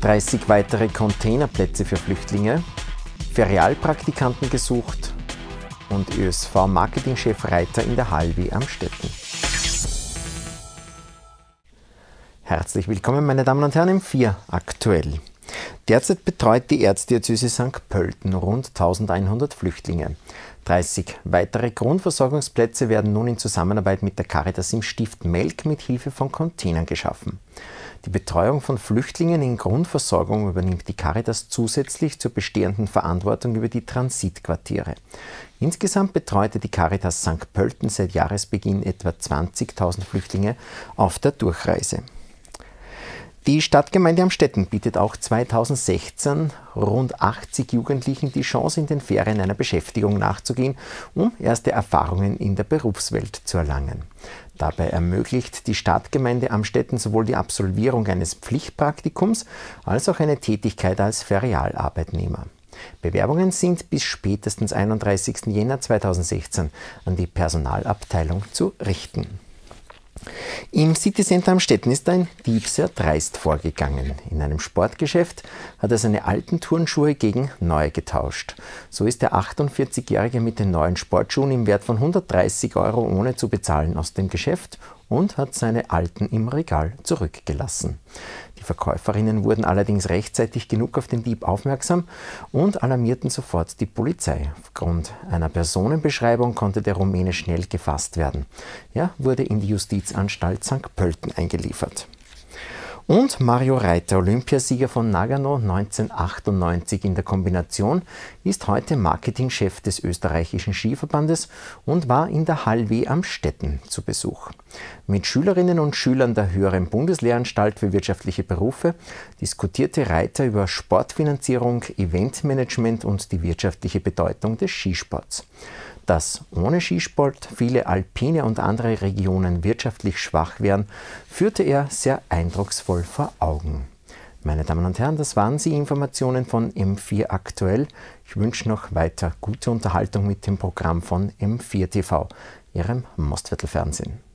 30 weitere Containerplätze für Flüchtlinge, Ferialpraktikanten gesucht und ÖSV-Marketingchef Reiter in der Halbi am Städten. Herzlich willkommen, meine Damen und Herren, im 4 aktuell. Derzeit betreut die Erzdiözese St. Pölten rund 1100 Flüchtlinge. 30 weitere Grundversorgungsplätze werden nun in Zusammenarbeit mit der Caritas im Stift Melk mit Hilfe von Containern geschaffen. Die Betreuung von Flüchtlingen in Grundversorgung übernimmt die Caritas zusätzlich zur bestehenden Verantwortung über die Transitquartiere. Insgesamt betreute die Caritas St. Pölten seit Jahresbeginn etwa 20.000 Flüchtlinge auf der Durchreise. Die Stadtgemeinde Amstetten bietet auch 2016 rund 80 Jugendlichen die Chance, in den Ferien einer Beschäftigung nachzugehen, um erste Erfahrungen in der Berufswelt zu erlangen. Dabei ermöglicht die Stadtgemeinde Amstetten sowohl die Absolvierung eines Pflichtpraktikums als auch eine Tätigkeit als Ferialarbeitnehmer. Bewerbungen sind bis spätestens 31. Jänner 2016 an die Personalabteilung zu richten. Im Citycenter am Städten ist ein Dieb sehr dreist vorgegangen. In einem Sportgeschäft hat er seine alten Turnschuhe gegen neue getauscht. So ist der 48-Jährige mit den neuen Sportschuhen im Wert von 130 Euro ohne zu bezahlen aus dem Geschäft und hat seine alten im Regal zurückgelassen. Die Verkäuferinnen wurden allerdings rechtzeitig genug auf den Dieb aufmerksam und alarmierten sofort die Polizei. Aufgrund einer Personenbeschreibung konnte der Rumäne schnell gefasst werden. Er wurde in die Justizanstalt St. Pölten eingeliefert. Und Mario Reiter, Olympiasieger von Nagano 1998 in der Kombination, ist heute Marketingchef des österreichischen Skiverbandes und war in der Hallweh am Städten zu Besuch. Mit Schülerinnen und Schülern der Höheren Bundeslehranstalt für wirtschaftliche Berufe diskutierte Reiter über Sportfinanzierung, Eventmanagement und die wirtschaftliche Bedeutung des Skisports. Dass ohne Skisport viele alpine und andere Regionen wirtschaftlich schwach wären, führte er sehr eindrucksvoll vor Augen. Meine Damen und Herren, das waren die Informationen von M4 aktuell. Ich wünsche noch weiter gute Unterhaltung mit dem Programm von M4 TV, Ihrem Mostviertel Fernsehen.